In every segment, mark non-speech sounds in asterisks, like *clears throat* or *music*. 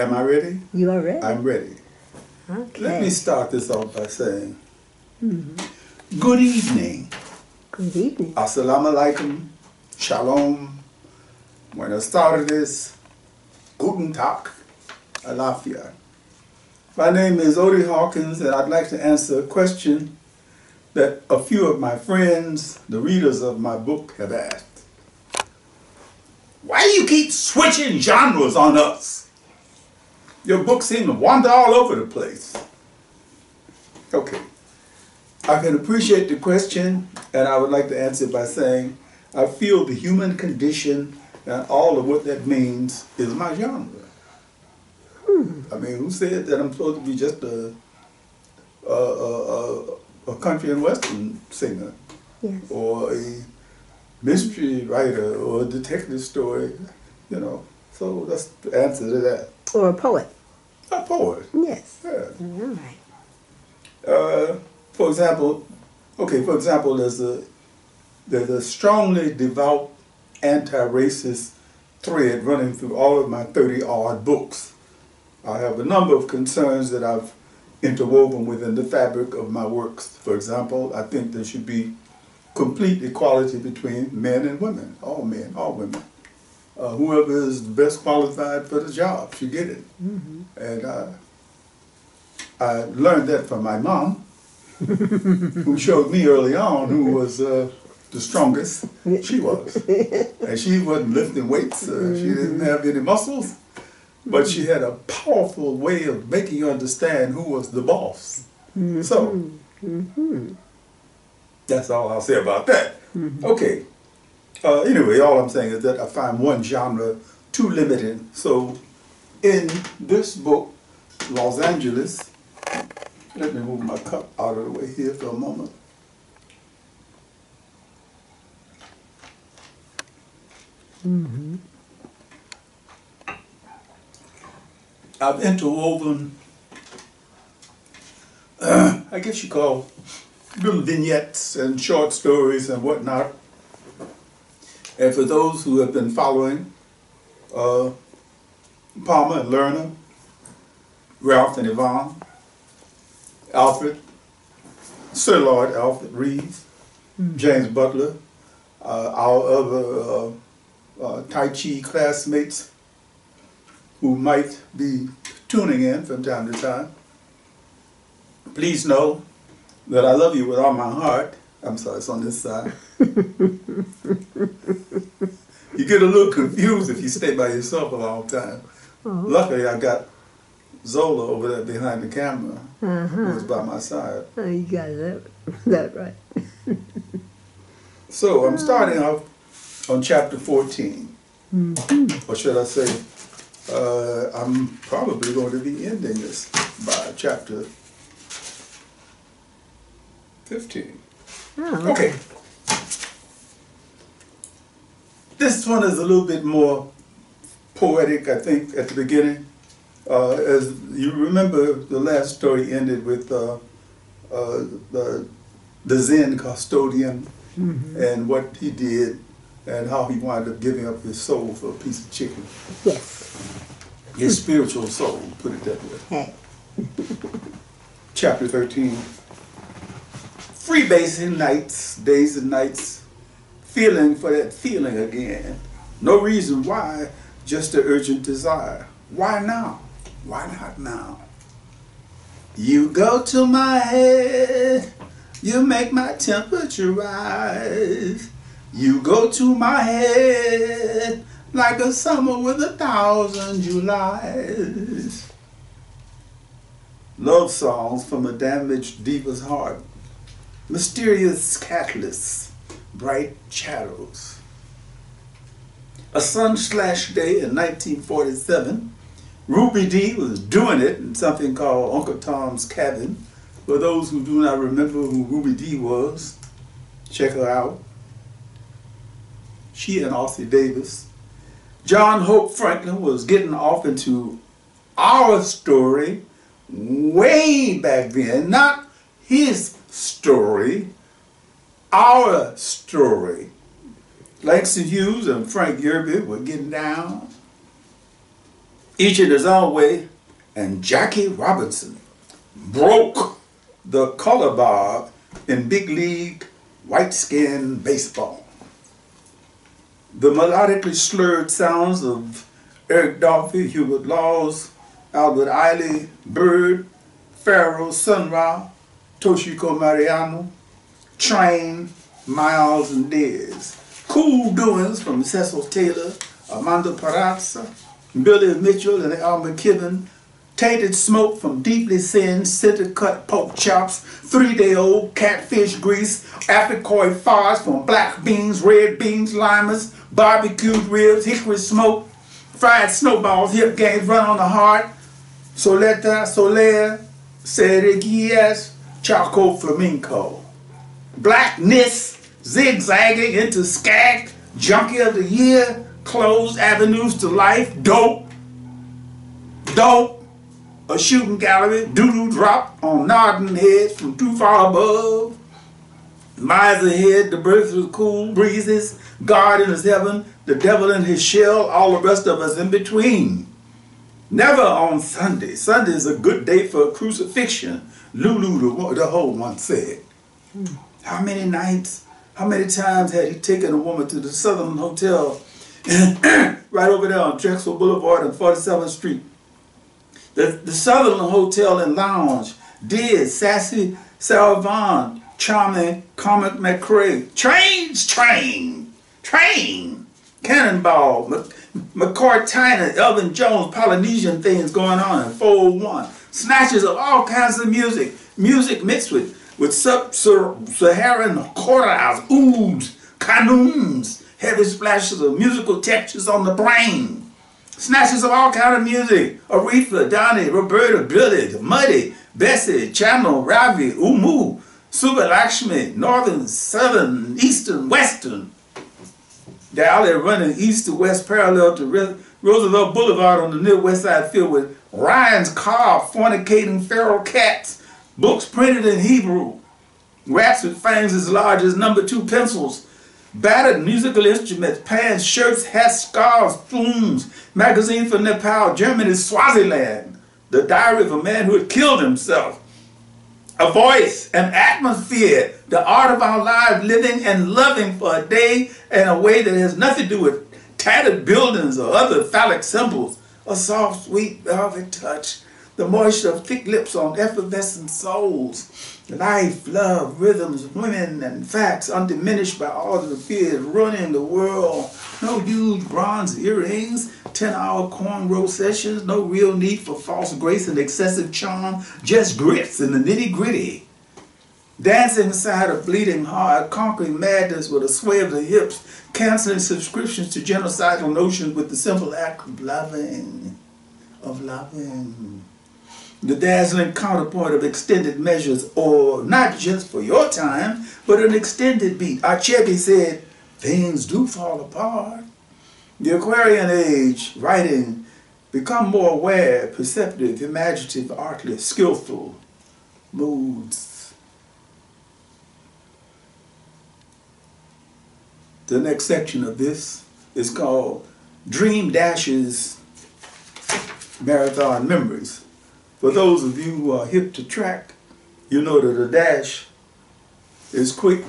Am I ready? You are ready. I'm ready. okay. Let me start this off by saying, mm-hmm. good evening. Good evening. Assalamu alaikum, shalom, buenas tardes, guten tag, alafia. My name is Odie Hawkins, and I'd like to answer a question that a few of my friends, the readers of my book, have asked. Why do you keep switching genres on us? Your books seem to wander all over the place. Okay. I can appreciate the question, and I would like to answer it by saying I feel the human condition and all of what that means is my genre. I mean, who said that I'm supposed to be just a a, a, a, a country and western singer Yes. or a mystery writer or a detective story, you know? So that's the answer to that. Or a poet. A poet. Yes. Yeah. All right. Uh, for example, okay, for example, there's a there's a strongly devout anti-racist thread running through all of my 30 odd books. I have a number of concerns that I've interwoven within the fabric of my works. For example, I think there should be complete equality between men and women, all men, all women. Uh, whoever is the best qualified for the job should get it. And uh, I learned that from my mom, *laughs* who showed me early on who was uh, the strongest. She was. And she wasn't lifting weights, uh, she didn't have any muscles, but she had a powerful way of making you understand who was the boss. So, that's all I'll say about that. Okay. Uh, anyway, all I'm saying is that I find one genre too limited. So, in this book, Lost Angeles, let me move my cup out of the way here for a moment. I've interwoven, uh, *clears throat* I guess you call little vignettes and short stories and whatnot. And for those who have been following uh, Palmer and Lerner, Ralph and Yvonne, Alfred, Sir Lord Alfred Reeves, James Butler, uh, our other uh, uh, Tai Chi classmates who might be tuning in from time to time. Please know that I love you with all my heart. I'm sorry, it's on this side. *laughs* you get a little confused if you stay by yourself a long time. Uh-huh. Luckily, I got Zola over there behind the camera, who uh-huh. was by my side. Oh, you got that, that right. So I'm uh-huh. starting off on chapter 14. Mm-hmm. Or should I say, uh, I'm probably going to be ending this by chapter 15. Oh, Okay. This one is a little bit more poetic, I think, at the beginning. Uh, as you remember, the last story ended with uh, uh, the, the Zen custodian and what he did and how he wound up giving up his soul for a piece of chicken. Yes. His spiritual soul, put it that way. Hey. chapter 13. Freebasing nights, days and nights, feeling for that feeling again. No reason why, just an urgent desire. Why now? Why not now? You go to my head, you make my temperature rise. You go to my head like a summer with a thousand Julys. Love songs from a damaged diva's heart. Mysterious catalysts, bright shadows. A sun slash day in 1947, Ruby Dee was doing it in something called Uncle Tom's Cabin. For those who do not remember who Ruby Dee was, check her out. She and Ossie Davis. John Hope Franklin was getting off into our story way back then, not his story, our story. Langston Hughes and Frank Yerby were getting down. each in his own way, and Jackie Robinson broke the color bar in big league white skin baseball. The melodically slurred sounds of Eric Dolphy, Hubert Laws, Albert Ayler, Bird, Pharoah, Sun Ra, Toshiko Mariano, Train, Miles, and Diz. Cool doings from Cecil Taylor, Armando Peraza, Billy Mitchell, and Al McKibben. Tainted smoke from deeply sinned center cut pork chops, three day old catfish grease, apricot farce from black beans, red beans, limas, barbecued ribs, hickory smoke, fried snowballs, hip games run on the heart, soleta, soler, cereguias, charcoal flamenco. Blackness zigzagging into skag, junkie of the year, closed avenues to life, dope, dope, a shooting gallery, doo-doo drop on nodding heads from too far above. Miles ahead, the birds of cool breezes, God in his heaven, the devil in his shell, all the rest of us in between. Never on Sunday. Sunday is a good day for crucifixion. Lulu, the, the whole one said. Hmm. How many nights, how many times had he taken a woman to the Southern Hotel *clears throat* right over there on Drexel Boulevard and 47th Street? The, the Southern Hotel and Lounge did Sassy Vaughan, Charming Carmen McRae, Trains, Train, Train, Cannonball, McCartina, Elvin Jones, Polynesian things going on in 401. Snatches of all kinds of music, music mixed with, with sub-Saharan chorals, ouds, canoons, heavy splashes of musical textures on the brain. Snatches of all kind of music. Aretha, Donnie, Roberta, Billy, Muddy, Bessie, Channel, Ravi, Umu, Subbulakshmi, Northern, Southern, Eastern, Western. The alley running east to west parallel to Roosevelt Boulevard on the near west side filled with Ryan's car fornicating feral cats, books printed in Hebrew, rats with fangs as large as number two pencils, battered musical instruments, pants, shirts, hats, scarves, plumes, magazine from Nepal, Germany, Swaziland, the diary of a man who had killed himself, a voice, an atmosphere, the art of our lives, living and loving for a day in a way that has nothing to do with tattered buildings or other phallic symbols, a soft, sweet, velvet touch, the moisture of thick lips on effervescent souls, life, love, rhythms, women, and facts undiminished by all the fears running the world. No huge bronze earrings, 10-hour cornrow sessions, no real need for false grace and excessive charm, just grits and the nitty-gritty. Dancing inside a bleeding heart, conquering madness with a sway of the hips, canceling subscriptions to genocidal notions with the simple act of loving, of loving the dazzling counterpoint of extended measures, or not just for your time, but an extended beat. Achebe said, things do fall apart. The Aquarian age, writing, become more aware, perceptive, imaginative, artless, skillful, moods. The next section of this is called Dream Dashes Marathon Memories. For those of you who are hip to track, you know that a dash is quick.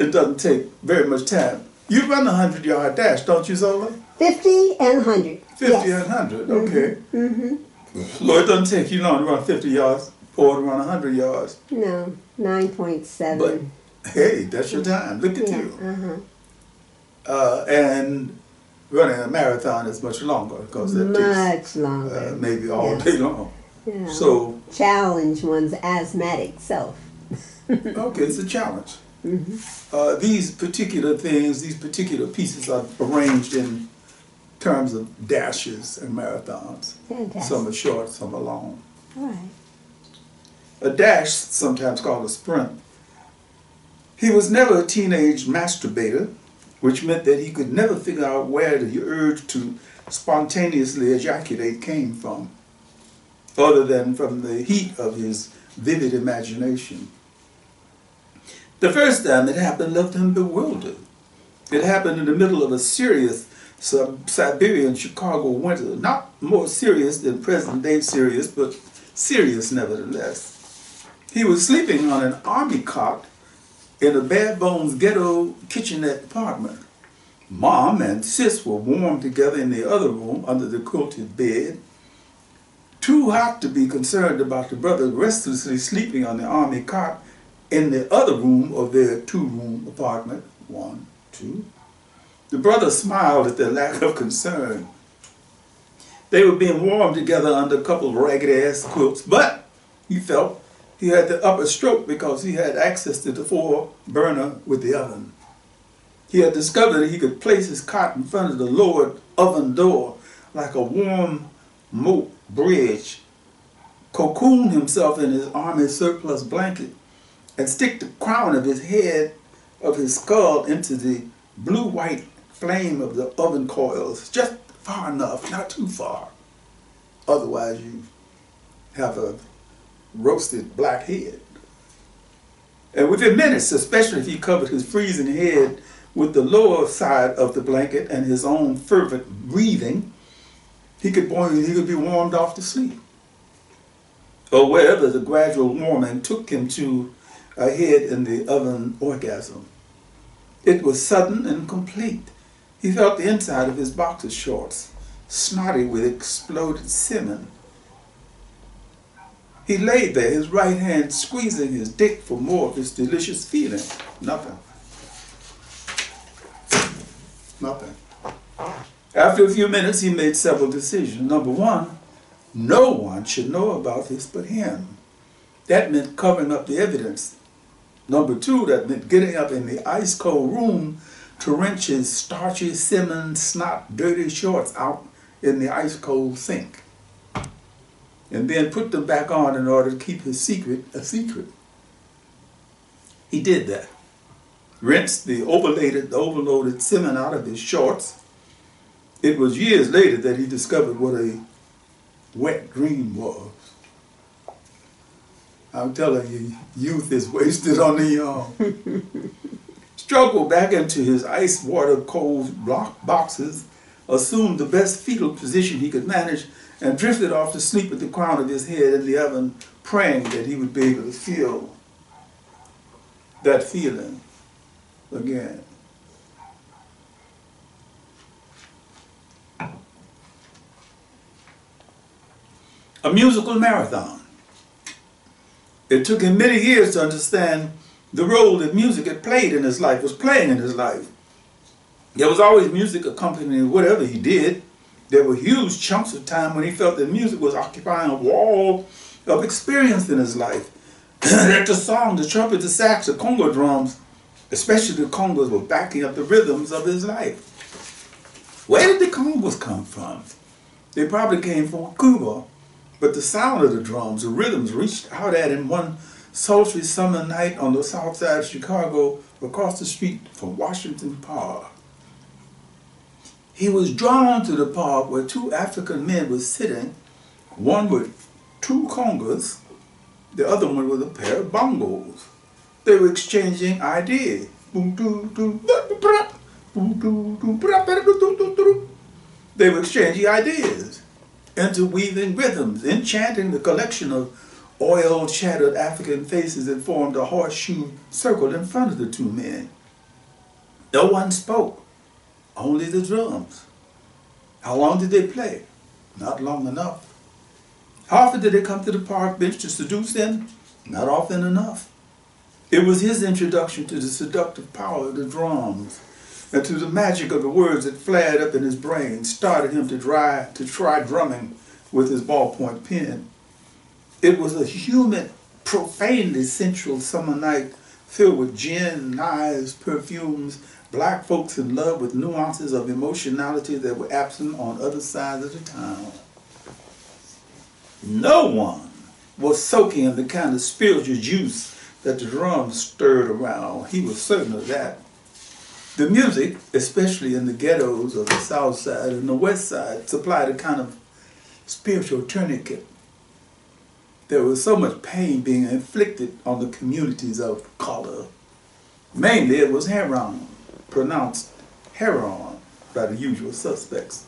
It doesn't take very much time. You run a 100 yard dash, don't you, Zola? 50 and 100. 50 yes. and 100, okay. Mm-hmm. Lord, it doesn't take you long to run 50 yards or to run 100 yards. No, 9.7. But hey, that's your time. Look at yeah, you. uh-huh. Uh, and running a marathon is much longer because it Much takes longer. uh, maybe all Yes. day long. yeah. So, Challenge one's asthmatic self. *laughs* okay, it's a challenge. Mm-hmm. Uh, these particular things, these particular pieces are arranged in terms of dashes and marathons. Fantastic. Some are short, some are long. All right. A dash, sometimes called a sprint. He was never a teenage masturbator, which meant that he could never figure out where the urge to spontaneously ejaculate came from, other than from the heat of his vivid imagination. The first time it happened left him bewildered. It happened in the middle of a serious Siberian Chicago winter, not more serious than present day serious, but serious nevertheless. He was sleeping on an army cot in a bare bones ghetto kitchenette apartment. Mom and sis were warm together in the other room under the quilted bed. Too hot to be concerned about the brother restlessly sleeping on the army cot in the other room of their two-room apartment. One, two. The brother smiled at their lack of concern. They were being warm together under a couple of ragged-ass quilts, but he felt he had the upper stroke because he had access to the four burner with the oven. He had discovered that he could place his cot in front of the lowered oven door like a warm moat bridge, cocoon himself in his army surplus blanket, and stick the crown of his head of his skull into the blue-white flame of the oven coils, just far enough, not too far. Otherwise you have a roasted black head. And within minutes, especially if he covered his freezing head with the lower side of the blanket and his own fervent breathing, he could, he could be warmed off to sleep. Or wherever the gradual warming took him to ahead in the oven orgasm. It was sudden and complete. He felt the inside of his boxer shorts, snotty with exploded semen. He lay there, his right hand squeezing his dick for more of his delicious feeling. Nothing. Nothing. After a few minutes, he made several decisions. Number one, no one should know about this but him. That meant covering up the evidence. Number two, that meant getting up in the ice cold room to wrench his starchy, semen, snot, dirty shorts out in the ice cold sink. And then put them back on in order to keep his secret a secret. He did that. Rinsed the overloaded, overloaded semen out of his shorts. It was years later that he discovered what a wet dream was. I'm telling you, youth is wasted on the young. *laughs* Struggled back into his ice water cold block boxes, assumed the best fetal position he could manage, and drifted off to sleep with the crown of his head in the oven, praying that he would be able to feel that feeling again. A musical marathon. It took him many years to understand the role that music had played in his life, was playing in his life. There was always music accompanying whatever he did. There were huge chunks of time when he felt that music was occupying a wall of experience in his life. *clears throat* that the song, the trumpet, the sax, the conga drums, especially the congas, were backing up the rhythms of his life. Where did the congas come from? They probably came from Cuba, but the sound of the drums, the rhythms reached out at him one sultry summer night on the south side of Chicago across the street from Washington Park. He was drawn to the park where two African men were sitting, one with two congas, the other one with a pair of bongos. They were exchanging ideas. They were exchanging ideas, interweaving rhythms, enchanting the collection of oil shadowed African faces that formed a horseshoe circle in front of the two men. No one spoke, only the drums. How long did they play? Not long enough. How often did they come to the park bench to seduce them? Not often enough. It was his introduction to the seductive power of the drums and to the magic of the words that flared up in his brain, started him to try, to try drumming with his ballpoint pen. It was a humid, profanely sensual summer night filled with gin, knives, perfumes, black folks in love with nuances of emotionality that were absent on other sides of the town. No one was soaking in the kind of spiritual juice that the drums stirred around. He was certain of that. The music, especially in the ghettos of the south side and the west side, supplied a kind of spiritual tourniquet there was so much pain being inflicted on the communities of color. Mainly it was heroin, pronounced heroin, by the usual suspects.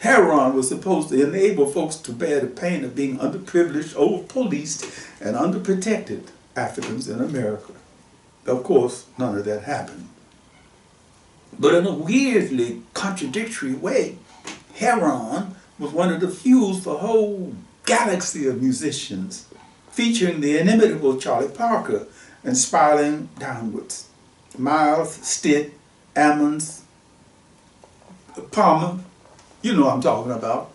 Heroin was supposed to enable folks to bear the pain of being underprivileged, overpoliced, and underprotected Africans in America. Of course, none of that happened. But in a weirdly contradictory way, heroin was one of the fuels for a whole galaxy of musicians, featuring the inimitable Charlie Parker and spiraling downwards. Miles, Stitt, Ammons, Palmer, you know I'm talking about.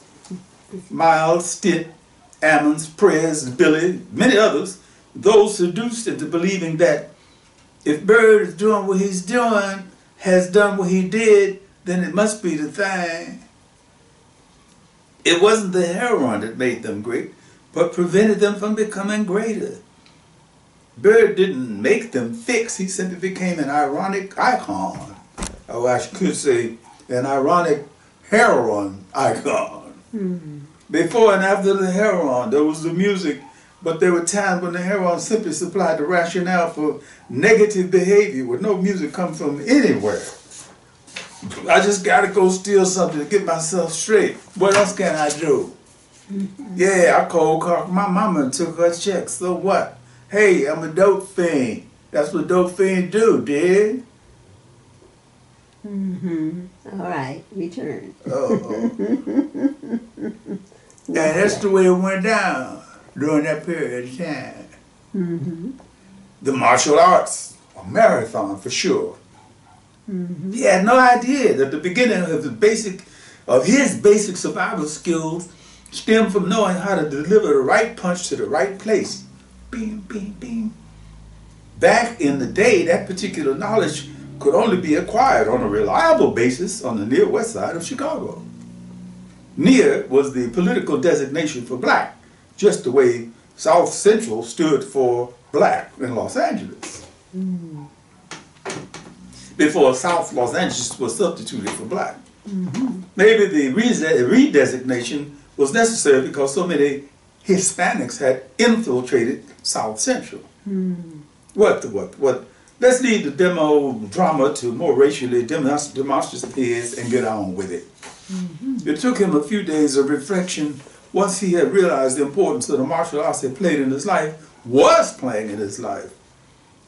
Miles, Stitt, Ammons, Prez, Billy, many others, those seduced into believing that if Bird is doing what he's doing, has done what he did, then it must be the thing. It wasn't the heroin that made them great, but prevented them from becoming greater. Bird didn't make them fix, he simply became an ironic icon. Or I could say an ironic heroin icon. Hmm. Before and after the heroin, there was the music, but there were times when the heroin simply supplied the rationale for negative behavior with no music come from anywhere. I just gotta go steal something to get myself straight. What else can I do? *laughs* Yeah, I cold cocked my mama and took her check. So what? Hey, I'm a dope fiend. That's what dope fiends do, dude. Mm-hmm. All right, return. Uh-oh. *laughs* and that's the way it went down during that period of time. Mm-hmm. The martial arts, a marathon for sure. Mm-hmm. He had no idea that the beginning of the basic of his basic survival skills stemmed from knowing how to deliver the right punch to the right place. Bing, bing, bing. Back in the day, that particular knowledge could only be acquired on a reliable basis on the near west side of Chicago. Near was the political designation for black, just the way South Central stood for black in Los Angeles. Mm-hmm. Before South Los Angeles was substituted for black. Mm-hmm. Maybe the reason redesignation was necessary because so many Hispanics had infiltrated South Central. Hmm. What what what? Let's leave the demo drama to more racially demonstrative peers and get on with it. Mm-hmm. It took him a few days of reflection once he had realized the importance of the martial arts he played in his life, was playing in his life.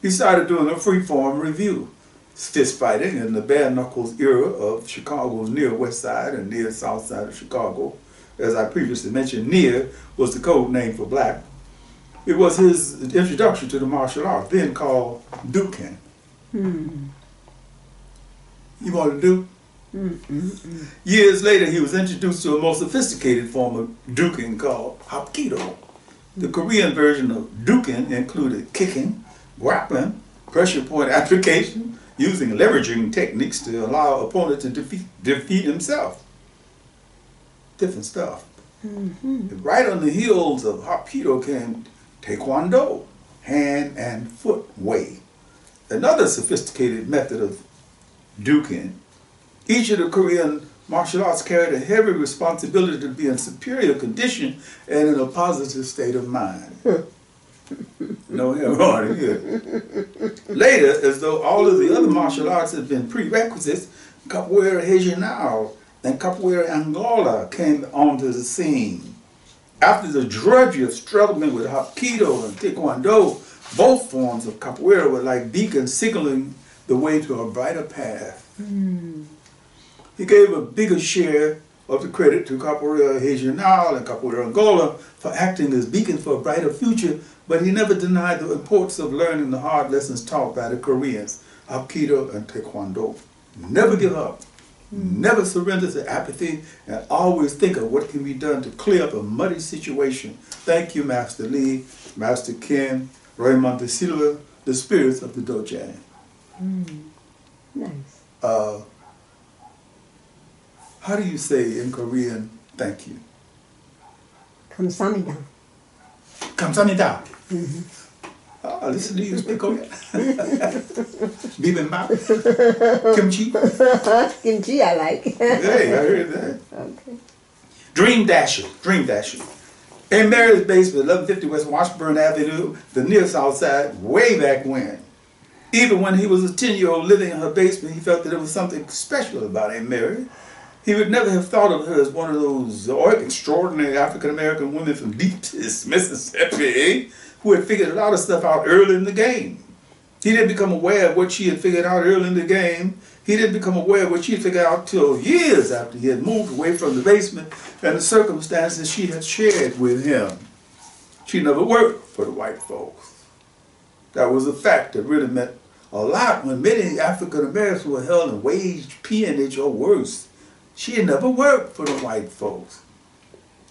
He started doing a freeform review, fist fighting in the bare knuckles era of Chicago's near west side and near south side of Chicago. As I previously mentioned, near was the code name for black. It was his introduction to the martial art, then called Dukin. Hmm. You want to do? Mm, mm, mm. Years later, he was introduced to a more sophisticated form of duking called Hapkido. The Korean version of duking included kicking, grappling, pressure point application, using leveraging techniques to allow opponent to defeat, defeat himself. Different stuff. And Right on the heels of Hapkido came Taekwondo, hand and foot way. Another sophisticated method of duking. Each of the Korean martial arts carried a heavy responsibility to be in superior condition and in a positive state of mind. *laughs* no heroin here. Later, as though all of the other martial arts had been prerequisites, capoeira regional and capoeira Angola came onto the scene. After the drudgery of struggling with Hapkido and Taekwondo, both forms of capoeira were like beacons signaling the way to a brighter path. Hmm. He gave a bigger share of the credit to Capoeira Regional and Capoeira Angola for acting as beacons for a brighter future, but he never denied the importance of learning the hard lessons taught by the Koreans, Hapkido and Taekwondo. Never give up. Never surrender to apathy and always think of what can be done to clear up a muddy situation. Thank you, Master Lee, Master Ken, Raymond de Silva, the spirits of the Dojang. Mm. Nice. Uh, how do you say in Korean, thank you? Kamsamida. Kamsamida. Mm -hmm. I listen to you speak Korean. *laughs* Bibimbap. Kimchi. *laughs* Kimchi, I like. hey, I heard that. Okay. Dream Dasher. Dream Dasher. In Mary's basement, 1150 West Washburn Avenue, the near south side, way back when. Even when he was a 10-year-old living in her basement, he felt that there was something special about Aunt Mary. He would never have thought of her as one of those oh, extraordinary African-American women from deepest Mississippi who had figured a lot of stuff out early in the game. He didn't become aware of what she had figured out early in the game. He didn't become aware of what she had figured out till years after he had moved away from the basement and the circumstances she had shared with him. She never worked for the white folks. That was a fact that really meant a lot when many African Americans were held in wage peonage or worse. She had never worked for the white folks.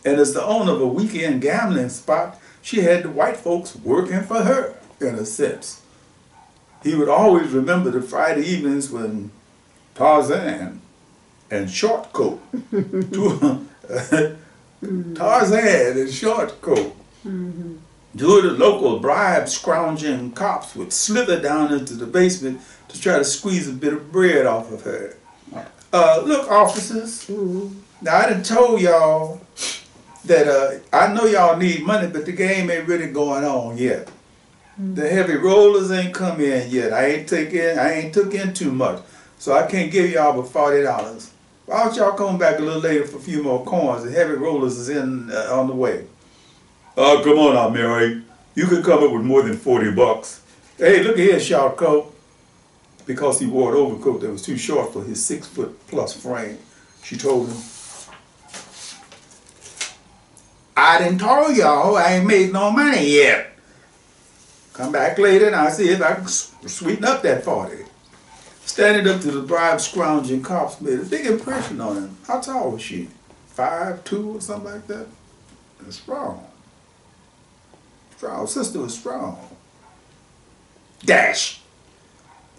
And as the owner of a weekend gambling spot, she had the white folks working for her, in a sense. He would always remember the Friday evenings when Tarzan and Short Coat, *laughs* Tarzan and Short Coat, mm-hmm. two of the local bribe scrounging cops would slither down into the basement to try to squeeze a bit of bread off of her. Uh, look, officers, mm-hmm. now I done told y'all that uh, I know y'all need money, but the game ain't really going on yet. The heavy rollers ain't come in yet. I ain't taking, I ain't took in too much. So I can't give y'all but forty dollars. Why don't y'all come back a little later for a few more coins? The heavy rollers is in uh, on the way. Oh, come on now, Mary. You can come up with more than forty bucks. Hey, look here, Short Coat. Because he wore an overcoat that was too short for his six foot plus frame, she told him. I didn't tell y'all I ain't made no money yet. Come back later and I'll see if I can sweeten up that 40. Standing up to the bribe scrounging cops made a big impression on him. How tall was she? Five, two, or something like that? And strong. Strong. Sister was strong. Dash.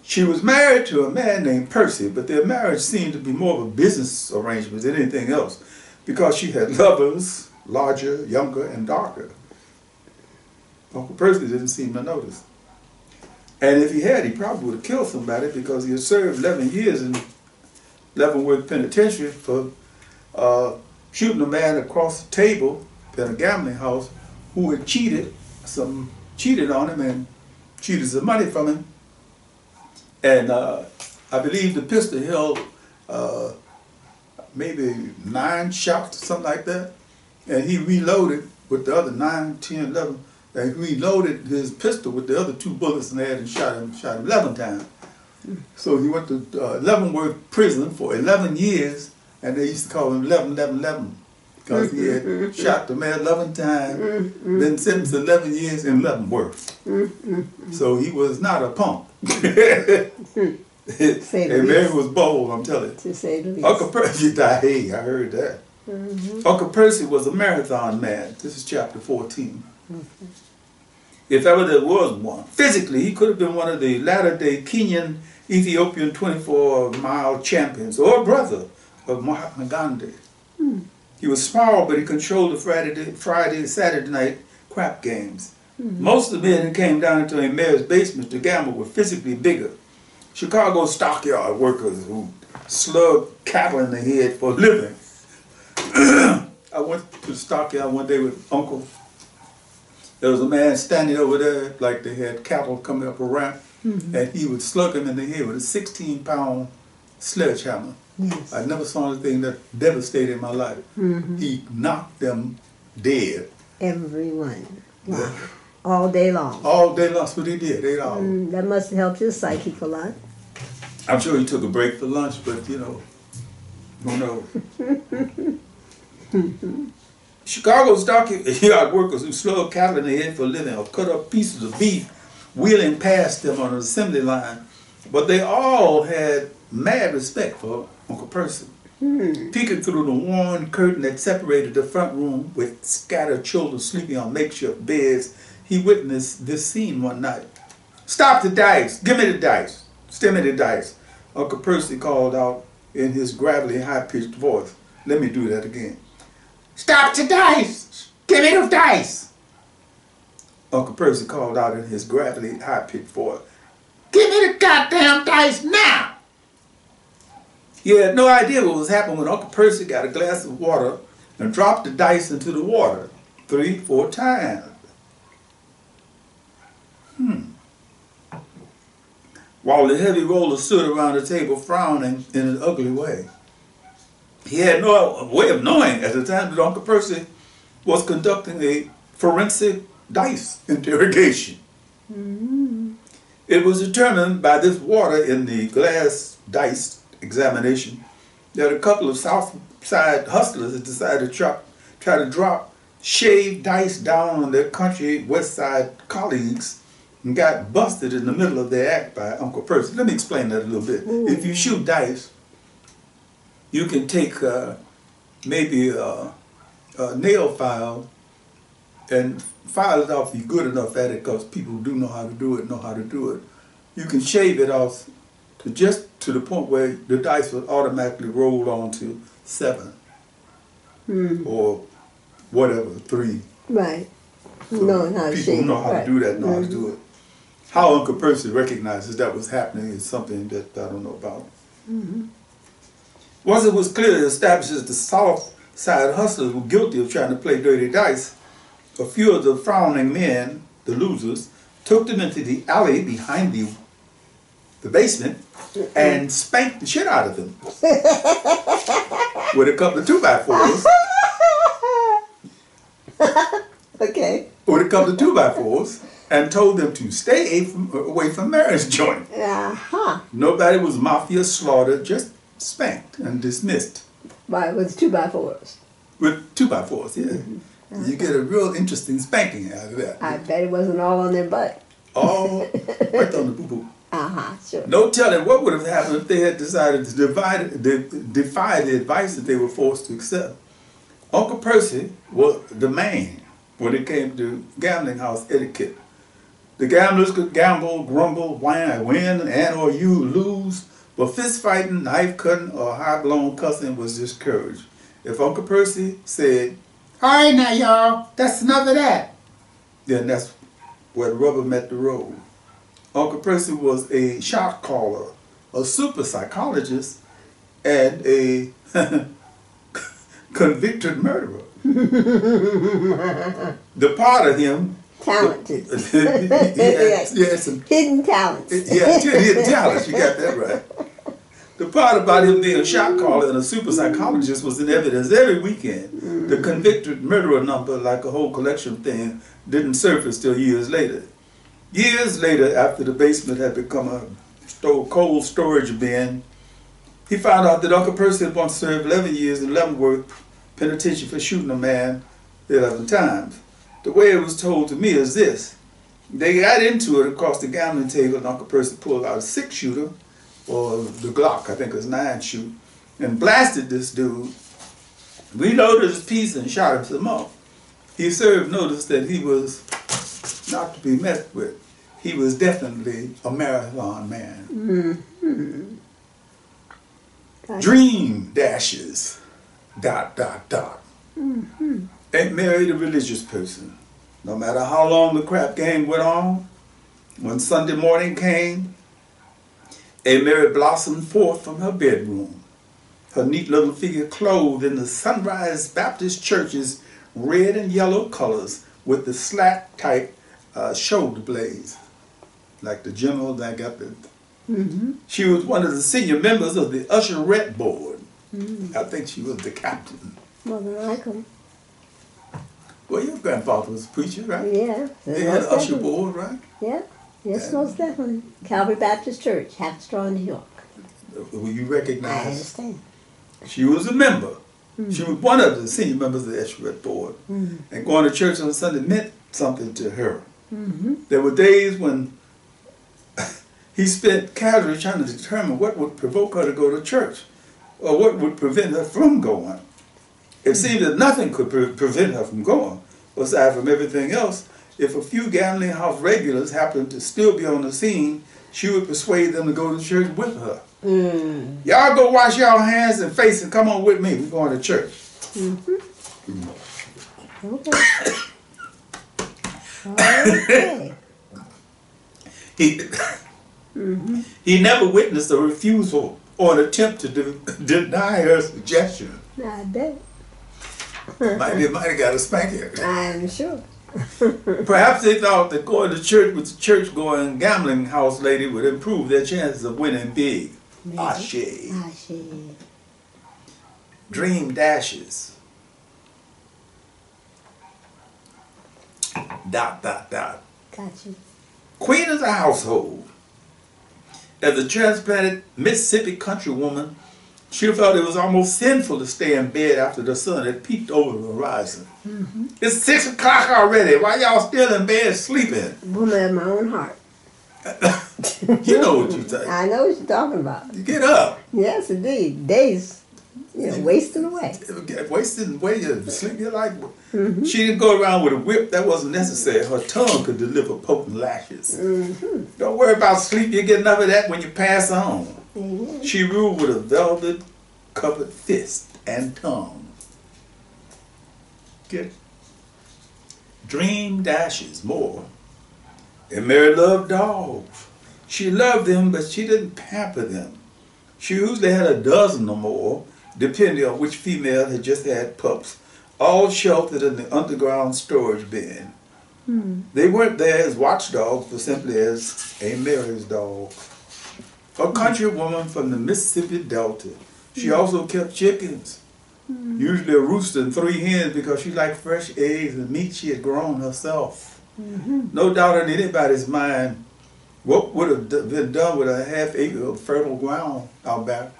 She was married to a man named Percy, but their marriage seemed to be more of a business arrangement than anything else because she had *laughs* lovers, larger, younger, and darker. Uncle Percy didn't seem to notice. And if he had, he probably would have killed somebody because he had served 11 years in Leavenworth Penitentiary for uh, shooting a man across the table in a gambling house who had cheated, some cheated on him and cheated some money from him. And uh, I believe the pistol held uh, maybe nine shots, something like that. And he reloaded with the other nine, ten, eleven and he loaded his pistol with the other two bullets in there and shot him, shot him 11 times. So he went to uh, Leavenworth prison for 11 years, and they used to call him 11, 11, 11, because he had *laughs* shot the man 11 times, been sentenced 11 years in Leavenworth. so he was not a punk. *laughs* and Mary was bold, I'm telling you. To say the least. Uncle Percy died. Hey, I heard that. Mm -hmm. Uncle Percy was a marathon man. This is chapter 14. Mm -hmm if ever there was one. Physically, he could have been one of the latter-day Kenyan Ethiopian 24-mile champions or brother of Mahatma Gandhi. Hmm. He was small, but he controlled the Friday, Friday Saturday night crap games. Hmm. Most of the men who came down into Aunt Mary's basement to gamble were physically bigger. Chicago stockyard workers who slugged cattle in the head for a living. *clears throat* I went to the stockyard one day with Uncle there was a man standing over there like they had cattle coming up a ramp, mm-hmm. and he would slug him in the head with a 16 pound sledgehammer. Yes. I never saw anything that devastated in my life. Mm-hmm. He knocked them dead. Everyone. Wow. Yeah. All day long. All day long. That's what he did. They all. Mm, that must have helped his psychic a lot. I'm sure he took a break for lunch, but you know, who knows. *laughs* Chicago's dockyard *laughs* workers who slug cattle in the head for a living or cut up pieces of beef wheeling past them on an assembly line. But they all had mad respect for Uncle Percy. Hmm. Peeking through the worn curtain that separated the front room with scattered children sleeping on makeshift beds, he witnessed this scene one night. Stop the dice! Give me the dice! Stem me the dice! Uncle Percy called out in his gravelly, high-pitched voice. Let me do that again. Stop the dice! Give me the dice! Uncle Percy called out in his gravelly, high-pitched voice. Give me the goddamn dice now! He had no idea what was happening when Uncle Percy got a glass of water and dropped the dice into the water three, four times. Hmm. while the heavy roller stood around the table frowning in an ugly way. He had no way of knowing at the time that Uncle Percy was conducting a forensic dice interrogation. Mm-hmm. It was determined by this water in the glass dice examination that a couple of South Side hustlers had decided to try, try to drop shaved dice down on their country West Side colleagues and got busted in the middle of their act by Uncle Percy. Let me explain that a little bit. If you shoot dice, you can take uh, maybe a, a nail file and file it off if you're good enough at it because people do know how to do it know how to do it. You can shave it off to just to the point where the dice will automatically roll on to seven hmm. or whatever, three. Right. So Knowing how to people shave who know how right. to do that know how to do it. How Uncle Percy recognizes that was happening is something that I don't know about. Mm-hmm. Once it was clearly established that the South Side hustlers were guilty of trying to play dirty dice, a few of the frowning men, the losers, took them into the alley behind the, the basement and spanked the shit out of them with a couple of two by fours. *laughs* Okay. with a couple of two by fours and told them to stay from, away from Mary's joint. Uh-huh. Nobody was mafia slaughtered, just spanked and dismissed Right, with two by fours. with two by fours. Yeah, you get a real interesting spanking out of that. I bet it wasn't all on their butt. All *laughs* right on the boo boo. Uh-huh, sure. No telling what would have happened if they had decided to divide, de- defy the advice that they were forced to accept. Uncle Percy was the man when it came to gambling house etiquette. The gamblers could gamble, grumble, whine, win, and or you lose, but fist fighting, knife cutting, or high blown cussing was discouraged. If Uncle Percy said, "All right now, y'all, that's enough of that," then that's where the rubber met the road. Uncle Percy was a shot caller, a super psychologist, and a *laughs* convicted murderer. *laughs* the part of him, Talented. *laughs* he had, he had some Hidden talents. yeah, hidden talents. You got that right. The part about him being a shot caller and a super psychologist was in evidence every weekend. The mm. convicted murderer number, like a whole collection thing, didn't surface till years later. Years later, after the basement had become a cold storage bin, he found out that Uncle Percy had once served 11 years in Leavenworth Penitentiary for shooting a man 11 times. The way it was told to me is this. They got into it across the gambling table, and Uncle Percy pulled out a six shooter, or the Glock, I think it was nine shoot, and blasted this dude. Reloaded his piece and shot him some more. He served notice that he was not to be messed with. He was definitely a marathon man. Mm-hmm. Dream dashes, dot, dot, dot. Mm-hmm. Ain't married a religious person. No matter how long the crap game went on, when Sunday morning came, A. Mary blossomed forth from her bedroom, her neat little figure clothed in the Sunrise Baptist Church's red and yellow colors with the slat type uh, shoulder blades, like the general that got the. She was one of the senior members of the usherette board. I think she was the captain. More than like them. Well, your grandfather was a preacher, right? Yeah. They had usher board, right? Yeah. Yes, most definitely. Calvary Baptist Church, Haverstraw, New York. You I recognize? understand. She was a member. Mm. She was one of the senior members of the Usherette board. Mm. And going to church on Sunday meant something to her. Mm-hmm. There were days when *laughs* he spent casually trying to determine what would provoke her to go to church or what would prevent her from going. It mm. seemed that nothing could pre- prevent her from going, aside from everything else. If a few gambling house regulars happened to still be on the scene, she would persuade them to go to church with her. Mm. Y'all go wash y'all hands and face and come on with me. We're going to church. Okay. okay. *laughs* He, he never witnessed a refusal or an attempt to de- deny her suggestion. I bet. Might be, might have got a spanking. I'm sure. Perhaps they thought that going to church with the church going gambling house lady would improve their chances of winning big. Maybe. Ashe. I see. Dream dashes. Dot, dot, dot. Got you. Queen of the household. As a transplanted Mississippi country woman, she felt it was almost sinful to stay in bed after the sun had peeked over the horizon. Mm-hmm. It's six o'clock already. Why y'all still in bed sleeping? Woman of my own heart. *laughs* You know what you say. I know what you're talking about. You get up. Yes, indeed. Days, you know, wasting away. Wasting away you sleep you like mm-hmm. she didn't go around with a whip that wasn't necessary her tongue could deliver potent lashes mm-hmm. don't worry about sleep you get enough of that when you pass on she ruled with a velvet covered fist and tongue get dream dashes more and mary loved dogs she loved them but she didn't pamper them she usually had a dozen or more, depending on which female had just had pups, all sheltered in the underground storage bin. Hmm. They weren't there as watchdogs, but simply as a Mary's dog. A country woman from the Mississippi Delta. She hmm. also kept chickens, Hmm. usually a rooster and three hens because she liked fresh eggs and meat she had grown herself. Mm-hmm. No doubt in anybody's mind, what would have been done with a half acre of fertile ground out back?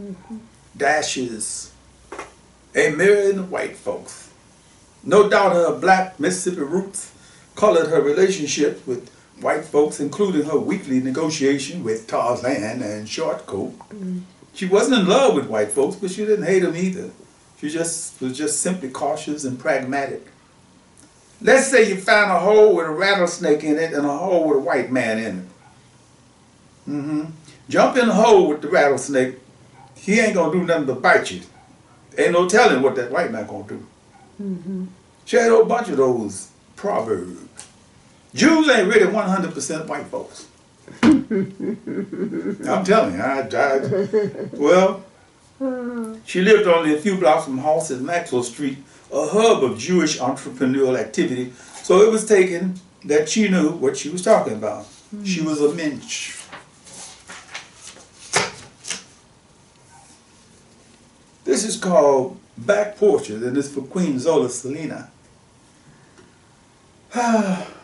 Mm-hmm. Dashes. A the white folks. No doubt her black Mississippi roots colored her relationship with white folks, including her weekly negotiation with Tarzan and Shortcoat. Mm. She wasn't in love with white folks, but she didn't hate them either. She just was just simply cautious and pragmatic. Let's say you found a hole with a rattlesnake in it and a hole with a white man in it. Mm -hmm. Jump in the hole with the rattlesnake. He ain't gonna do nothing but bite you. Ain't no telling what that white man gonna do. Mm -hmm. She had a whole bunch of those proverbs. Jews ain't really 100% white folks. I'm telling you, I, I well, she lived only a few blocks from Halsted Maxwell Street, a hub of Jewish entrepreneurial activity, so it was taken that she knew what she was talking about. She hmm. was a mensch. This is called Back Porches, and it's for Queen Zola Salena. *sighs*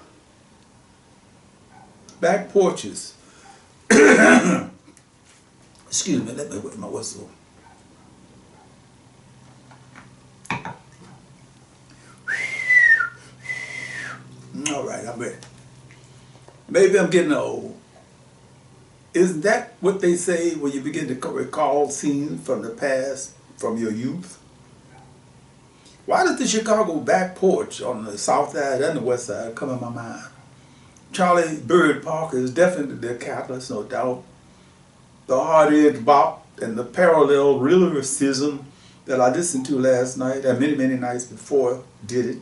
Back porches. *coughs* Excuse me, let me wet my whistle. All right, I'm ready. Maybe I'm getting old. Isn't that what they say when you begin to recall scenes from the past, from your youth? Why does the Chicago back porch on the south side and the west side come in my mind? Charlie Bird Parker is definitely the catalyst, no doubt. The hard edge bop and the parallel lyricism that I listened to last night and many, many nights before did it.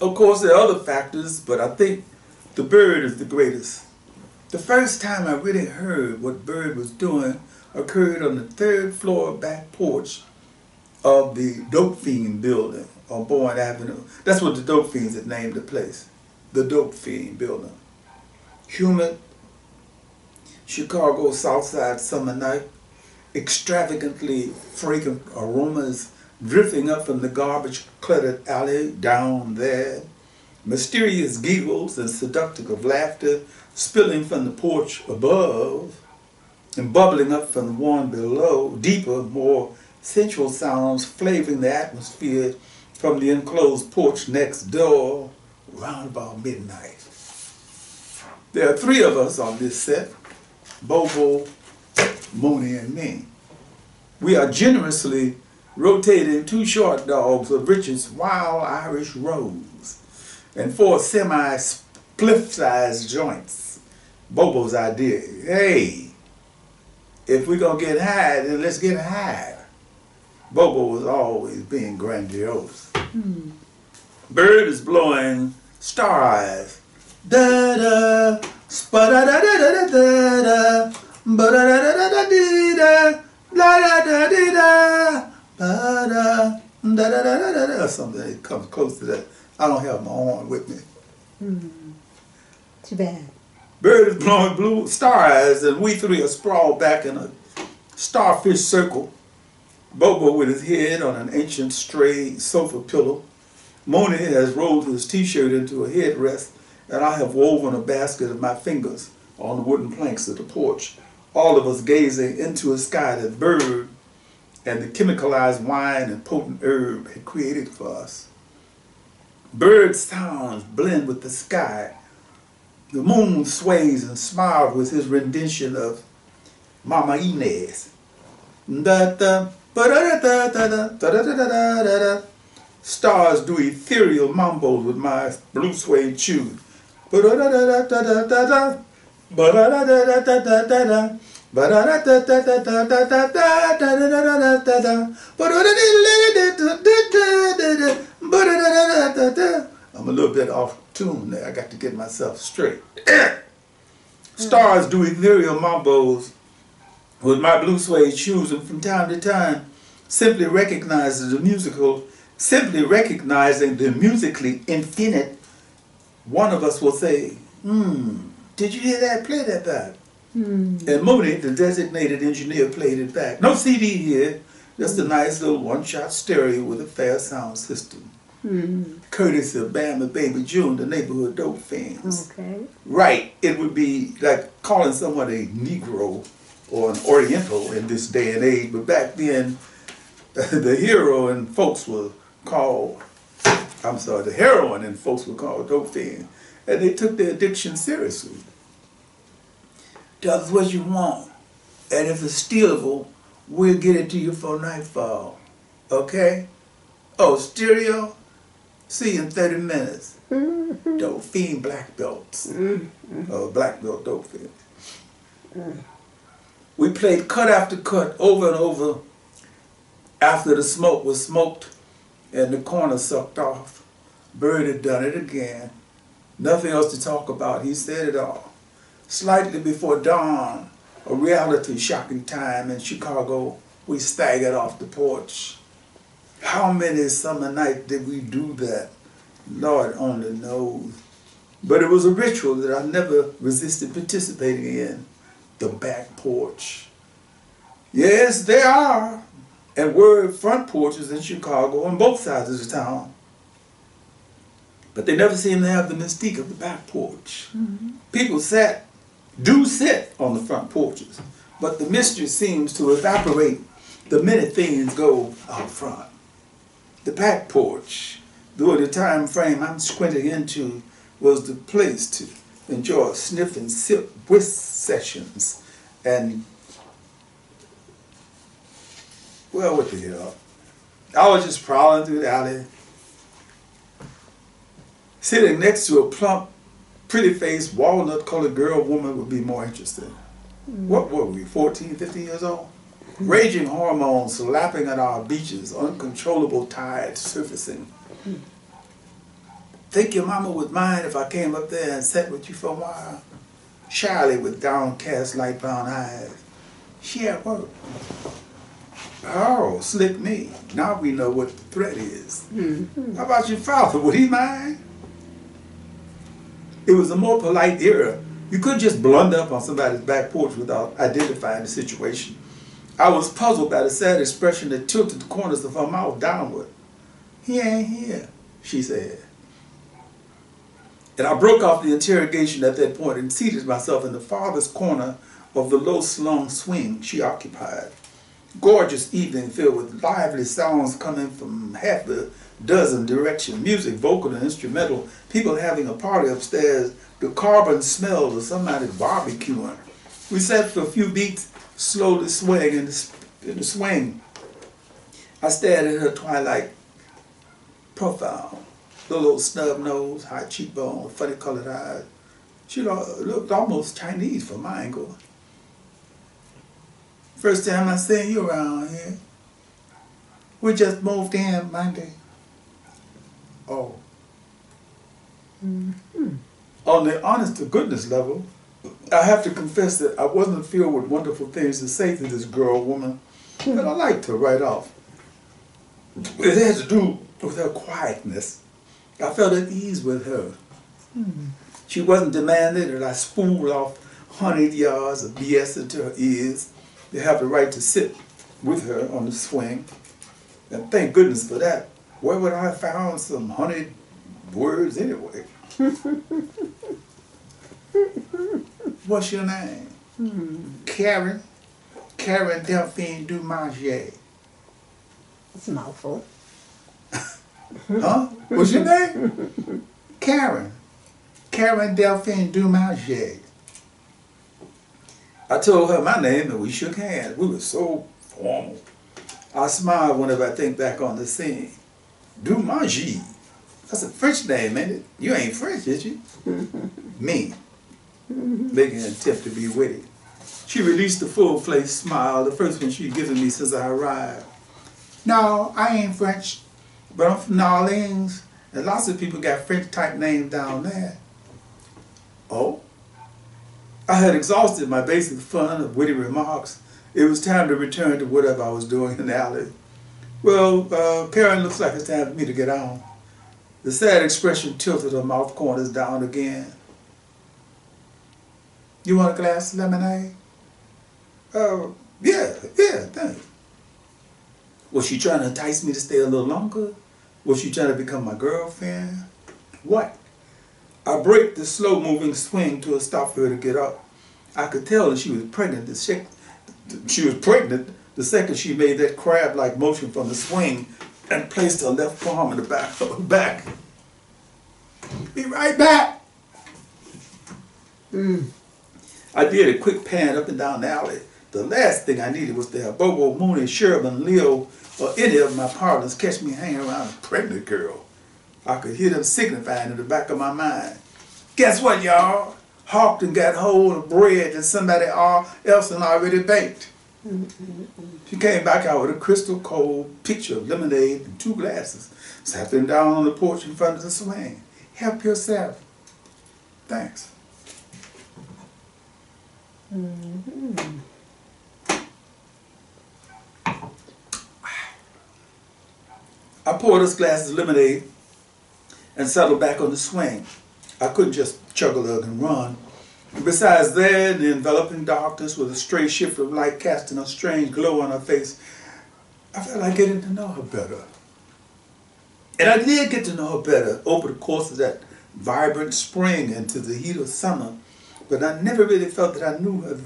Of course, there are other factors, but I think the Bird is the greatest. The first time I really heard what Bird was doing occurred on the third floor back porch of the Dope Fiend building on Bourne Avenue. That's what the Dope Fiends had named the place. The Dope Fiend building. Humid Chicago Southside summer night. Extravagantly fragrant aromas drifting up from the garbage cluttered alley down there. Mysterious giggles and seductive laughter spilling from the porch above and bubbling up from the one below. Deeper, more sensual sounds flavoring the atmosphere from the enclosed porch next door around about midnight. There are three of us on this set Bobo, Mooney, and me. We are generously rotating two short dogs of Richard's Wild Irish Rose and four semi spliff sized joints. Bobo's idea. Hey, if we're gonna get high, then let's get high. Bobo was always being grandiose. Hmm. Bird is blowing star eyes. Da da, spa da da da da da da da, ba da da da da da dee da, la da da dee da, ba da, da da da da da da, something that comes close to that. I don't have my horn with me. Hmm. Too bad. Bird is blowing blue star eyes, and we three are sprawled back in a starfish circle. Bobo with his head on an ancient stray sofa pillow. Mooney has rolled his t-shirt into a headrest, and I have woven a basket of my fingers on the wooden planks of the porch. All of us gazing into a sky that Bird and the chemicalized wine and potent herb had created for us. Bird sounds blend with the sky. The moon sways and smiles with his rendition of Mama Inez. Da da ba da da da da da da da da da da stars do ethereal mambos with my blue suede shoes. I'm a little bit off tune there. I got to get myself straight. *clears throat* stars do ethereal mambos with my blue suede shoes and from time to time simply recognizes the musical simply recognizing the musically infinite, one of us will say, "Hmm, did you hear that? Play that back." And Mooney, the designated engineer, played it back. No CD here, just a nice little one-shot stereo with a fair sound system. Courtesy of Bama Baby June, the neighborhood dope fans. Okay. Right. It would be like calling someone a Negro or an Oriental in this day and age. But back then, *laughs* the hero and folks were called, I'm sorry, the heroin and folks were called dope fiends. And they took their addiction seriously. Tell us what you want. And if it's stealable, we'll get it to you for nightfall. Okay? Oh, stereo? See you in 30 minutes. Dope fiend black belts. Uh, black belt dope fiend. We played cut after cut over and over after the smoke was smoked and the corner sucked off. Bird had done it again. Nothing else to talk about. He said it all. Slightly before dawn, a reality shocking time in Chicago, we staggered off the porch. How many summer nights did we do that? Lord only knows. But it was a ritual that I never resisted participating in. The back porch. Yes, there are and were front porches in Chicago on both sides of the town. But they never seem to have the mystique of the back porch. Mm-hmm. People sat, do sit on the front porches, but the mystery seems to evaporate the minute things go out front. The back porch, though the time frame I'm squinting into, was the place to enjoy sniffing silk whisk sessions and well, what the hell? I was just prowling through the alley, sitting next to a plump, pretty-faced, walnut-colored girl woman would be more interesting. Mm. What were we, 14, 15 years old? Raging hormones lapping at our beaches, uncontrollable tides surfacing. Mm. Think your mama would mind if I came up there and sat with you for a while? Shyly with downcast light brown eyes. She at work. Oh, slick me. Now we know what the threat is. Hmm. How about your father? Would he mind? It was a more polite era. You couldn't just blunder up on somebody's back porch without identifying the situation. I was puzzled by the sad expression that tilted the corners of her mouth downward. He ain't here, she said. And I broke off the interrogation at that point and seated myself in the farthest corner of the low slung swing she occupied. Gorgeous evening filled with lively sounds coming from half a dozen directions music, vocal, and instrumental, people having a party upstairs, the carbon smells of somebody barbecuing. We sat for a few beats, slowly swaying in the, in the swing. I stared at her twilight profile, the little snub nose, high cheekbone, funny colored eyes. She looked almost Chinese from my angle. First time I seen you around here. We just moved in Monday. Oh. Mm-hmm. Hmm. On the honest to goodness level, I have to confess that I wasn't filled with wonderful things to say to this girl woman, hmm. but I liked her right off. It had to do with her quietness. I felt at ease with her. Hmm. She wasn't demanding that I spool off 100 yards of BS into her ears. They have the right to sit with her on the swing. And thank goodness for that. Where would I have found some hundred words anyway? *laughs* What's your name? Hmm. Karen. Karen Delphine Dumanger. It's a mouthful. *laughs* Huh? What's your name? *laughs* Karen. Karen Delphine Dumanger. I told her my name and we shook hands. We were so formal. I smile whenever I think back on the scene. Dumanger. That's a French name, ain't it? You ain't French, is you? *laughs* Me. Making an attempt to be witty. She released a full-faced smile, the first one she'd given me since I arrived. No, I ain't French, but I'm from New Orleans, and lots of people got French-type names down there. Oh? I had exhausted my basic fun of witty remarks. It was time to return to whatever I was doing in the alley. Well, uh, Karen looks like it's time for me to get on. The sad expression tilted her mouth corners down again. You want a glass of lemonade? Oh, yeah, yeah, thanks. Was she trying to entice me to stay a little longer? Was she trying to become my girlfriend? What? I break the slow moving swing to a stop for her to get up. I could tell that she was pregnant. The sec- she was pregnant the second she made that crab like motion from the swing and placed her left palm in the back of her back. Be right back. Mm. I did a quick pan up and down the alley. The last thing I needed was to have Bobo, Mooney, Sherman, Leo, or any of my partners catch me hanging around a pregnant girl. I could hear them signifying in the back of my mind. Guess what, y'all? Hawkton got hold of bread that somebody else had already baked. She came back out with a crystal cold pitcher of lemonade and two glasses. Sat them down on the porch in front of the swing. Help yourself. Thanks. I poured us glasses of lemonade and settled back on the swing. I couldn't just chug a lug and run. Besides that, the enveloping darkness with a stray shift of light casting a strange glow on her face, I felt like getting to know her better. And I did get to know her better over the course of that vibrant spring into the heat of summer, but I never really felt that I knew her.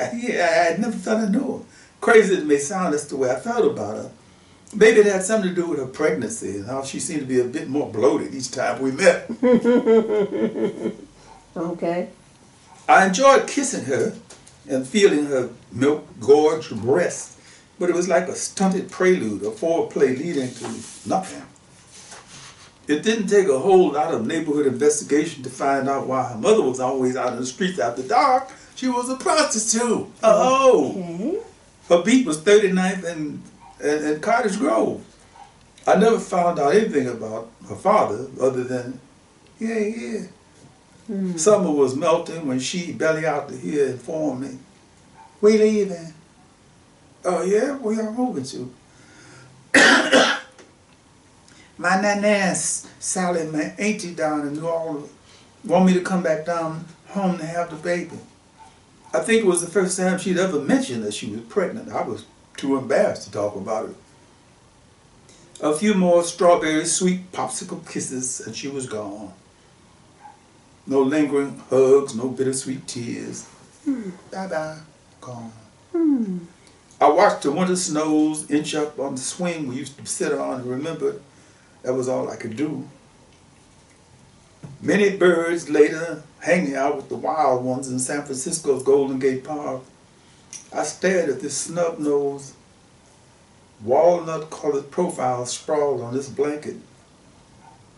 I, I, I never felt I knew her. Crazy as it may sound, that's the way I felt about her. Maybe it had something to do with her pregnancy and how she seemed to be a bit more bloated each time we met. *laughs* Okay. I enjoyed kissing her and feeling her milk gorged breasts, but it was like a stunted prelude, a foreplay leading to nothing. It didn't take a whole lot of neighborhood investigation to find out why her mother was always out in the streets after dark. She was a prostitute. Uh oh, Okay. her beat was 39th and, and, Cottage Grove. I never found out anything about her father other than, yeah, yeah. Hmm. Summer was melting when she, belly out to here, informed me, we leaving. Oh yeah, where y'all moving to? *coughs* my nana, Sally, my auntie down in New Orleans, want me to come back down home to have the baby. I think it was the first time she'd ever mentioned that she was pregnant. I was too embarrassed to talk about it. A few more strawberry sweet popsicle kisses and she was gone. No lingering hugs, no bittersweet tears. Hmm. Bye bye, gone. Hmm. I watched the winter snows inch up on the swing we used to sit on and remembered that was all I could do. Many birds later hanging out with the wild ones in San Francisco's Golden Gate Park. I stared at this snub-nosed, walnut-colored profile sprawled on this blanket,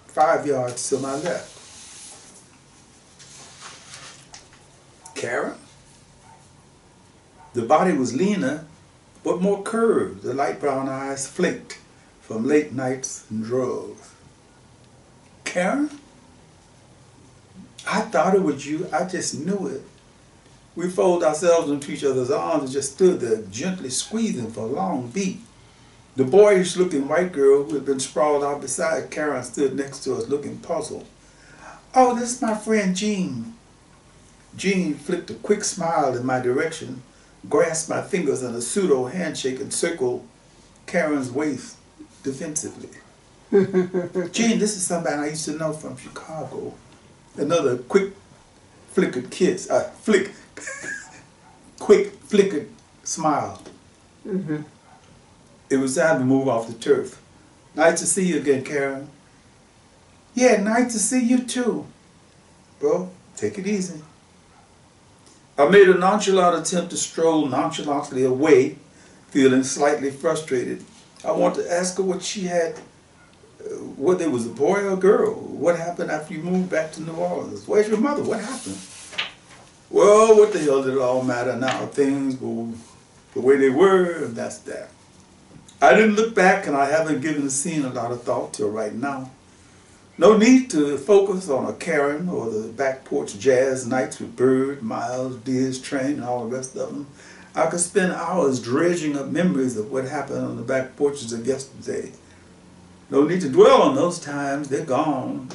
five yards to my left. Karen? The body was leaner, but more curved. The light brown eyes flaked from late nights and drugs. Karen? I thought it was you. I just knew it. We folded ourselves into each other's arms and just stood there gently squeezing for a long beat. The boyish looking white girl who had been sprawled out beside Karen stood next to us looking puzzled. Oh, this is my friend Jean. Jean flicked a quick smile in my direction, grasped my fingers in a pseudo handshake, and circled Karen's waist defensively. *laughs* Jean, this is somebody I used to know from Chicago. Another quick flickered kiss, uh, flick, quick flickered smile. It was time to move off the turf. Nice to see you again, Karen. Yeah, nice to see you too. Bro, take it easy. I made a nonchalant attempt to stroll nonchalantly away, feeling slightly frustrated. I wanted to ask her what she had, uh, whether it was a boy or a girl. What happened after you moved back to New Orleans? Where's your mother? What happened? Well, what the hell did it all matter now? Things go the way they were, and that's that. I didn't look back, and I haven't given the scene a lot of thought till right now. No need to focus on a Karen or the back porch jazz nights with Bird, Miles, Diz, Train, and all the rest of them. I could spend hours dredging up memories of what happened on the back porches of yesterday. No need to dwell on those times, they're gone.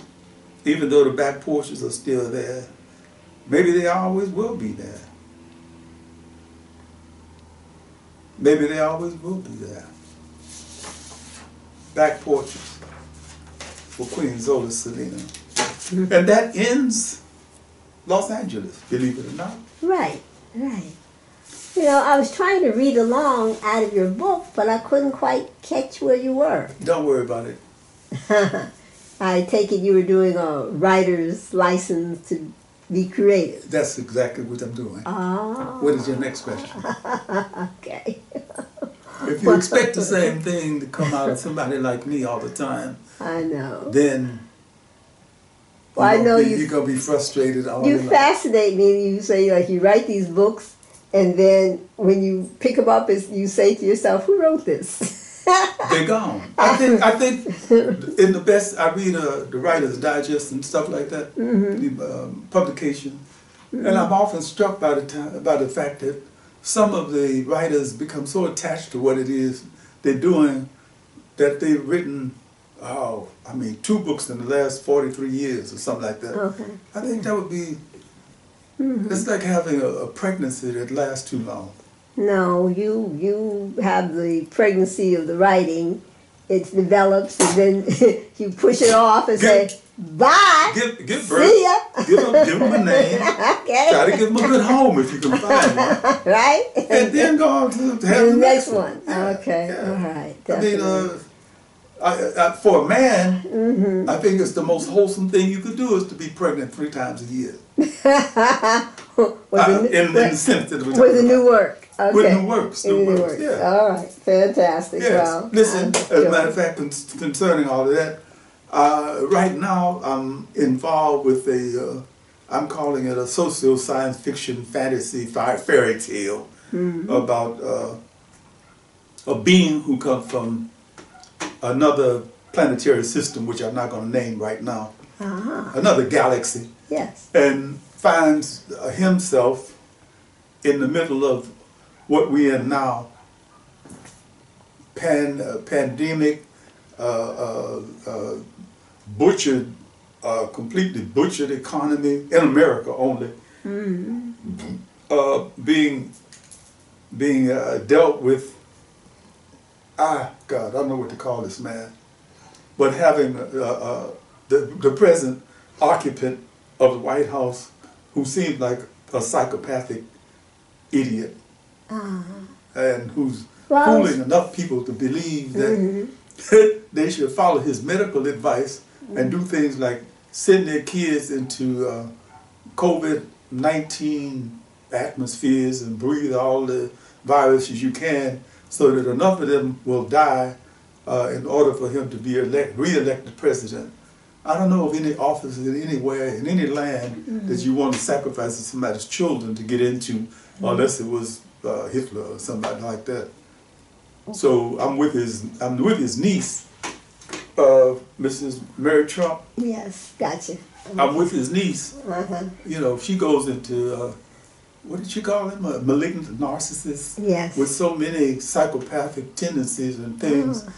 Even though the back porches are still there. Maybe they always will be there. Maybe they always will be there. Back porches for Queen Zola Salena. Mm-hmm. And that ends Lost Angeles, believe it or not. Right, right. You know, I was trying to read along out of your book, but I couldn't quite catch where you were. Don't worry about it. *laughs* I take it you were doing a writer's license to be creative. That's exactly what I'm doing. Oh, What is your next question? *laughs* okay. If you expect the same thing to come out of somebody like me all the time, I know. then Well, I you're know be, you- you're gonna be frustrated all You your life. fascinate me. You say like you write these books, and then when you pick them up, is you say to yourself, "Who wrote this?" They're gone. I think I think in the best I read uh, the Writer's Digest and stuff like that, Mm-hmm. the um, publication, and I'm often struck by the time, by the fact that some of the writers become so attached to what it is they're doing that they've written, oh, I mean, two books in the last 43 years or something like that. Okay. I think that would be. It's like having a, a pregnancy that lasts too long. No, you you have the pregnancy of the writing. It develops, and then *laughs* you push it off and say, "Bye, Give give see ya." give them give them a *laughs* name. okay, Try to give them a good home if you can find one. *laughs* right? And then go on to have the the next one. Yeah, okay, yeah. all right. I mean, uh, I, I, for a man, Mm-hmm. I think it's the most wholesome thing you could do is to be pregnant three times a year. Uh, it, in, in the sense that we're talking it new about. Okay. With new works, new In the works, yeah. All right, fantastic. Yes. Well, Listen, as a matter of fact, con- concerning all of that, uh, right now I'm involved with a, uh, I'm calling it a social science fiction fantasy fi- fairy tale about uh, a being who comes from another planetary system, which I'm not going to name right now, Uh-huh. another galaxy, Yes. and finds uh, himself in the middle of what we are now pan uh, pandemic uh, uh, uh, butchered uh, completely butchered economy in America only uh, being being uh, dealt with. Ah God I don't know what to call this man. But having uh, uh, the, the present occupant of the White House who seems like a psychopathic idiot and who's Well, fooling enough people to believe that *laughs* they should follow his medical advice and do things like send their kids into uh, COVID 19 atmospheres and breathe all the viruses you can so that enough of them will die uh, in order for him to be elect, re-elected president. I don't know of any office in anywhere in any land that you want to sacrifice somebody's children to get into, unless it was uh, Hitler or somebody like that. So I'm with his I'm with his niece, uh, Mrs. Mary Trump. Yes. Gotcha. I'm with his niece. Uh-huh. You know, she goes into uh, what did you call him? A malignant narcissist Yes. with so many psychopathic tendencies and things Oh.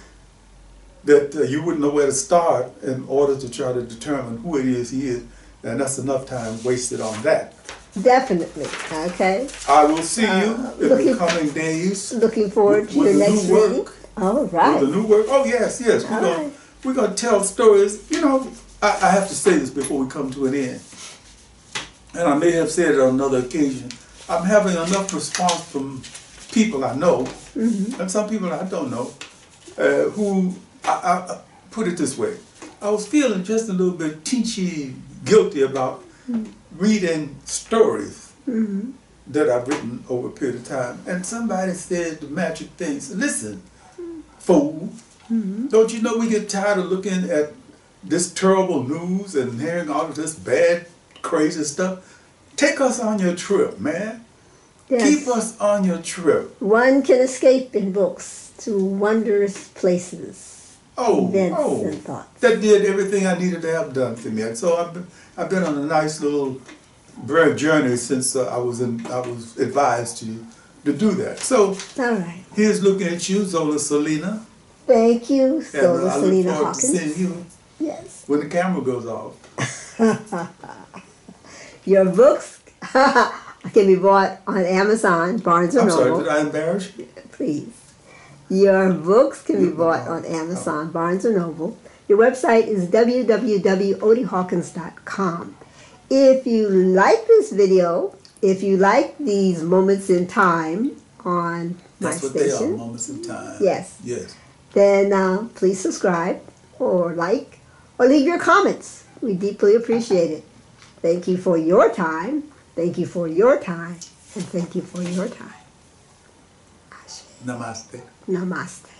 that uh, you wouldn't know where to start in order to try to determine who it is he is. And that's enough time wasted on that. Definitely. Okay. I will see you Uh, in the coming days Looking forward to With your the new next work. All with the new work. Oh yes, yes. We're All gonna right. we're gonna tell stories. You know, I, I have to say this before we come to an end. And I may have said it on another occasion. I'm having enough response from people I know Mm-hmm. and some people I don't know uh, who I, I, I put it this way. I was feeling just a little bit teachy guilty about reading stories mm-hmm. that I've written over a period of time. And somebody said the magic things. Listen, mm-hmm. fool, mm-hmm. don't you know we get tired of looking at this terrible news and hearing all of this bad, crazy stuff? Take us on your trip, man. Yes. Keep us on your trip. One can escape in books to wondrous places, Oh, events, oh, and thoughts. that did everything I needed to have done for me. And so I've been, I've been on a nice little brave journey since uh, I was in, I was advised to to do that. So All right. here's looking at you, Zola Salena, Thank you, and Sola uh, I look Salena forward to seeing you Yes. when the camera goes off. *laughs* Your books *laughs* can be bought on Amazon, Barnes and I'm sorry, Noble. did I embarrass you? Please. Your books can be bought on Amazon, Barnes and Noble. Your website is www.odiehawkins.com. If you like this video, if you like these moments in time on That's my what they are, station, moments in time. Yes. Yes. then uh, please subscribe or like or leave your comments. We deeply appreciate it. Thank you for your time. Thank you for your time. And thank you for your time. Ashe. Namaste. Namaste.